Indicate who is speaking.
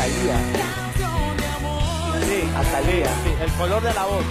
Speaker 1: Azalea.
Speaker 2: Sí,
Speaker 1: Azalea.
Speaker 2: sí, el color de la voz.